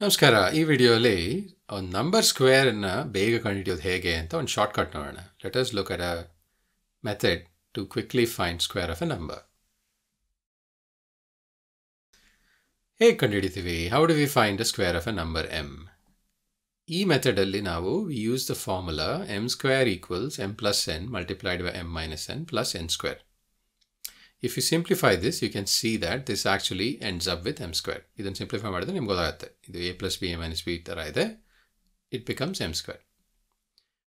ನಮಸ್ಕಾರ. ಈ ವಿಡಿಯೋಲಿ ಒಂದು ನಂಬರ್ ಸ್ಕ್ವೇರನ್ನು ಬೇಗ ಕಂಡುಹಿಡಿಯೋದು ಹೇಗೆ ಅಂತ ಒಂದು ಶಾರ್ಟ್ಕಟ್ ನೋಡೋಣ. Let us look at a method to quickly find square of a number ಹೇಗೆ ಕಂಡುಹಿಡಿತೀವಿ how do we find a square of a number m ಈ ಮೆಥಡಲ್ಲಿ ನಾವು we use the formula m square equals m plus n multiplied by m minus n plus n square if you simplify this you can see that this actually ends up with m square ಇದನ್ನು simplify ಮಾಡಿದ್ರೆ ನಿಮ್ಗೆ ಗೊತ್ತಾಗುತ್ತೆ. ಇದು a plus b a minus b ಈ ಥರ ಇದೆ. It becomes m square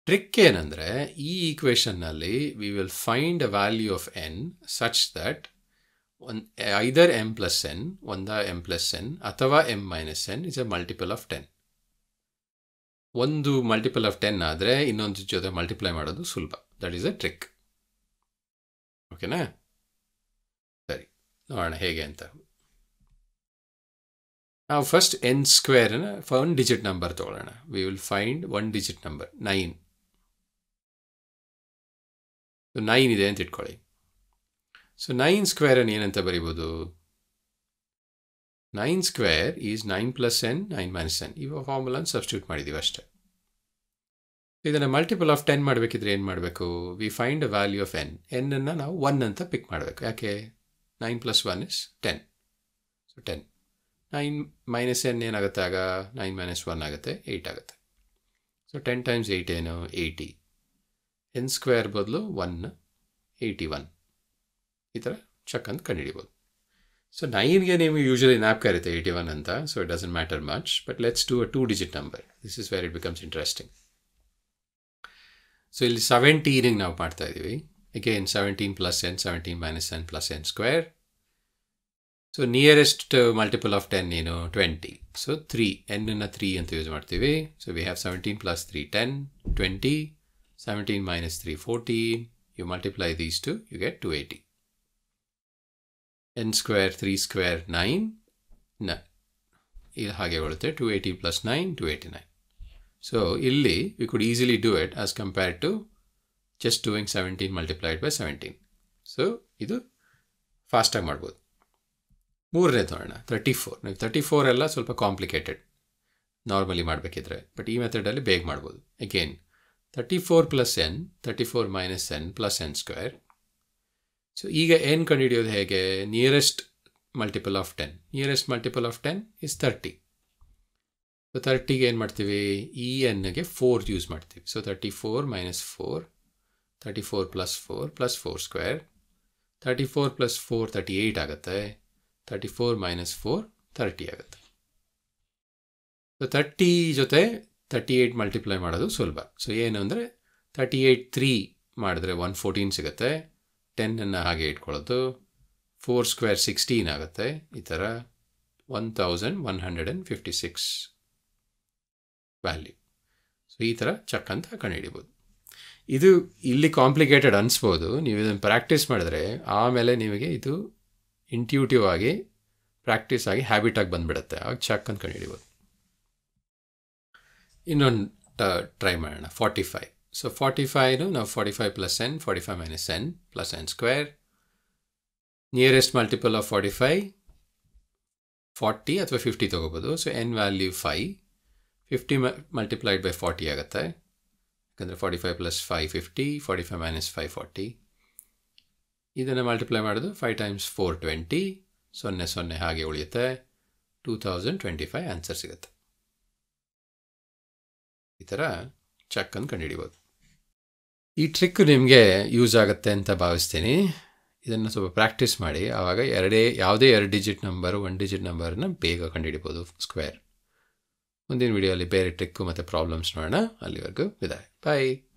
trick ಏನಂದರೆ ಈ ಈಕ್ವೇಷನ್ನಲ್ಲಿ we will find a value of n such that one either m plus n ಒಂದ ಎಂ ಪ್ಲಸ್ ಎನ್ ಅಥವಾ m minus n is a multiple of ten ಒಂದು multiple of ten ಆದರೆ ಇನ್ನೊಂದು ಜೊತೆ multiply ಮಾಡೋದು ಸುಲಭ. ದಟ್ ಈಸ್ ಅ ಟ್ರಿಕ್ ಓಕೆನಾ ನೋಡೋಣ ಹೇಗೆ ಅಂತ ನಾವು ಫಸ್ಟ್ ಎನ್ ಸ್ಕ್ವೇರ್ನ ಒನ್ ಡಿಜಿಟ್ ನಂಬರ್ ತೊಗೊಳ್ಳೋಣ we will find one digit number nine nine ಇದೆ ಅಂತ ಇಟ್ಕೊಳ್ಳಿ. ಸೊ ನೈನ್ ಸ್ಕ್ವೇರನ್ನು ಏನಂತ ಬರಿಬೋದು? Nine square is nine plus n nine minus n ಇವಾಗ ಫಾರ್ಮುಲಾನ ಸಬ್ಸ್ಟಿಟ್ಯೂಟ್ ಮಾಡಿದ್ದೀವಿ ಅಷ್ಟೇ. ಇದನ್ನು ಮಲ್ಟಿಪಲ್ ಆಫ್ ಟೆನ್ ಮಾಡಬೇಕಿದ್ರೆ ಏನು ಮಾಡಬೇಕು? We find a value of n ಎನ್ನನ್ನು ನಾವು ಒನ್ ಅಂತ ಪಿಕ್ ಮಾಡಬೇಕು. ಯಾಕೆ? Nine plus one is ten. So ten nine minus n ಏನಾಗುತ್ತೆ ಆಗ? ನೈನ್ ಮೈನಸ್ ಒನ್ ಆಗುತ್ತೆ, ಏಯ್ಟ್ ಆಗುತ್ತೆ. ಸೊ ಟೆನ್ ಟೈಮ್ಸ್ ಏಯ್ಟ್ ಏನು? ಏಯ್ಟಿ ಎನ್ ಸ್ಕ್ವೇರ್ ಬದಲು ಒನ್ ಏಯ್ಟಿ ಒನ್ ಈ ಥರ ಚಕ್ ಅಂತ ಕಂಡುಹಿಡಿಬೋದು. ಸೊ ನೈನ್ಗೆ ನೀವು ಯೂಶಲಿ ನ್ಯಾಪ್ ಇರುತ್ತೆ ಏಯ್ಟಿ ಒನ್ ಅಂತ. So it doesn't matter much but let's to a two digit number this is where it becomes interesting so ಇಲ್ಲಿ ಸೆವೆಂಟೀನಿಗೆ ನಾವು ಮಾಡ್ತಾ ಇದ್ದೀವಿ again seventeen plus n seventeen minus n plus n square so nearest multiple of ten ಏನು twenty so three ಎನ್ನನ್ನು three ಅಂತ use ಮಾಡ್ತೀವಿ so we have seventeen plus three ten twenty seventeen minus three fourteen you multiply these two you get two eighty n square three square ನೈನ್ನ ಇದು ಹಾಗೆ ಬರುತ್ತೆ two eighty plus nine two eighty nine so ಇಲ್ಲಿ we could easily do it as compare to just doing seventeen multiplied by seventeen so ಇದು ಫಾಸ್ಟಾಗಿ ಮಾಡ್ಬೋದು. ಮೂರನೇ ತಗೋಣ thirty four ನೀವು ತರ್ಟಿ ಫೋರ್ ಎಲ್ಲ ಸ್ವಲ್ಪ ಕಾಂಪ್ಲಿಕೇಟೆಡ್ ನಾರ್ಮಲಿ ಮಾಡಬೇಕಿದ್ರೆ ಬಟ್ ಈ ಮೆಥಡಲ್ಲಿ ಬೇಗ ಮಾಡ್ಬೋದು. Again thirty four plus n thirty four minus n plus n square so ಈಗ ಏನು ಕಂಡುಹಿಡಿಯೋದು ಹೇಗೆ? Nearest multiple of ten nearest multiple of ten is thirty so ತರ್ಟಿಗೆ ಏನು ಮಾಡ್ತೀವಿ? ಇ ಎನ್ಗೆ ಫೋರ್ ಯೂಸ್ ಮಾಡ್ತೀವಿ. So thirty four minus four thirty four plus four plus four square thirty four plus four thirty eight ಆಗುತ್ತೆ. Thirty four minus four thirty ಆಗುತ್ತೆ. So thirty ಜೊತೆ thirty eight multiply ಮಾಡೋದು ಸುಲಭ. ಸೊ ಏನು ಅಂದರೆ thirty eight three ಮಾಡಿದ್ರೆ one fourteen ಸಿಗುತ್ತೆ. ಟೆನ್ನನ್ನು ಹಾಗೆ ಇಟ್ಕೊಳ್ಳೋದು. ಫೋರ್ ಸ್ಕ್ವೇರ್ ಸಿಕ್ಸ್ಟೀನ್ ಆಗುತ್ತೆ. ಈ ಥರ one thousand one hundred and fifty six value so ಈ ಥರ ಚಕ್ ಅಂತ ಕಂಡುಹಿಡಿಬೋದು. ಇದು ಇಲ್ಲಿ ಕಾಂಪ್ಲಿಕೇಟೆಡ್ ಅನಿಸ್ಬೋದು. ನೀವು ಇದನ್ನು ಪ್ರಾಕ್ಟೀಸ್ ಮಾಡಿದ್ರೆ ಆಮೇಲೆ ನಿಮಗೆ ಇದು ಇಂಟ್ಯೂಟಿವ್ ಆಗಿ ಪ್ರಾಕ್ಟೀಸ್ ಆಗಿ ಹ್ಯಾಬಿಟಾಗಿ ಬಂದುಬಿಡುತ್ತೆ. ಆಗ ಚಕ್ ಅಂತ ಕಂಡುಹಿಡಿಬೋದು. ಇನ್ನೊಂದು ಟ್ರೈ ಮಾಡೋಣ. ಫಾರ್ಟಿ ಫೈವ್ ಸೊ ಫಾರ್ಟಿ ಫೈವ್ನು ನಾವು forty five plus n forty five minus n plus n square nearest multiple of forty five forty ಅಥವಾ ಫಿಫ್ಟಿ ತೊಗೋಬೋದು. So n value five fifty multiplied by forty ಆಗುತ್ತೆ. ಯಾಕಂದರೆ forty five plus five fifty forty five minus five forty ಇದನ್ನು multiply ಮಾಡೋದು five times four twenty ಸೊನ್ನೆ ಸೊನ್ನೆ ಹಾಗೆ ಉಳಿಯುತ್ತೆ. Two thousand twenty five answer ಸಿಗುತ್ತೆ. ಈ ಥರ ಚಕ್ ಅಂತ ಕಂಡುಹಿಡಿಬೋದು. ಈ ಟ್ರಿಕ್ ನಿಮಗೆ ಯೂಸ್ ಆಗುತ್ತೆ ಅಂತ ಭಾವಿಸ್ತೀನಿ. ಇದನ್ನು ಸ್ವಲ್ಪ ಪ್ರಾಕ್ಟೀಸ್ ಮಾಡಿ. ಆವಾಗ ಎರಡೇ, ಯಾವುದೇ ಎರಡು ಡಿಜಿಟ್ ನಂಬರು ಒನ್ ಡಿಜಿಟ್ ನಂಬರನ್ನ ಬೇಗ ಕಂಡುಹಿಡಿಬೋದು ಸ್ಕ್ವೇರ್ ಮುಂದಿನ ವಿಡಿಯೋಲಿ ಬೇರೆ ಟ್ರಿಕ್ಕು ಮತ್ತು ಪ್ರಾಬ್ಲಮ್ಸ್ ನೋಡೋಣ. ಅಲ್ಲಿವರೆಗೂ ವಿದಾಯ. ಬಾಯ್